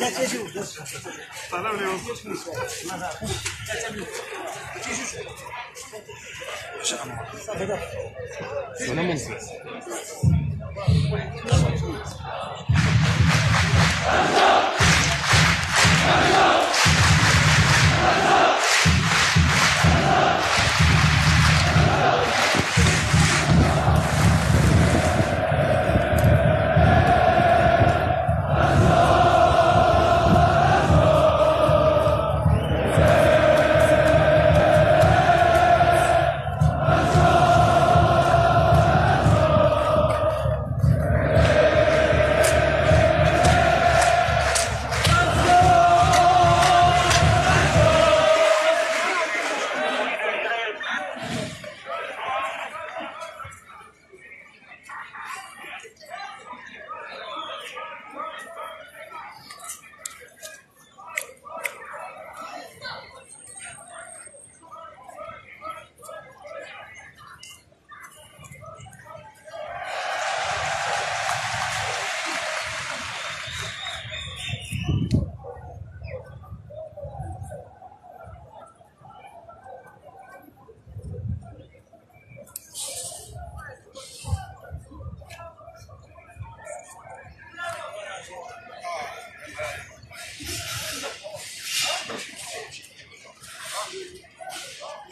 再接续五个，咋那么牛？马上，再加六，继续数，上回到，有那么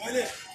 Amen.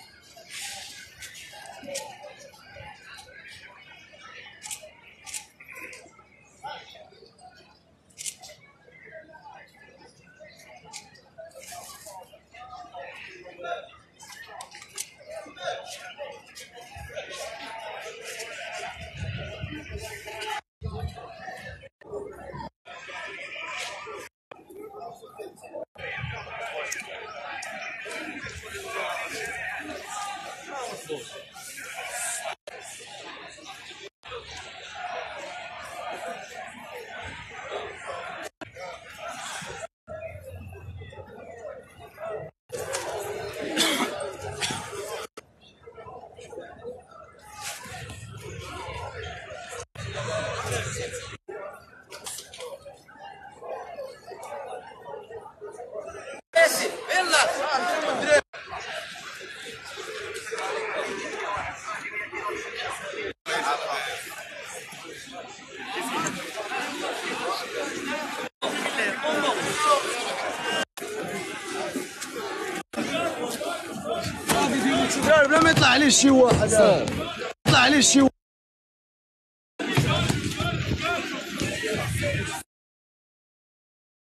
？بلا ما يطلع عليه شي واحد يطلع عليه شي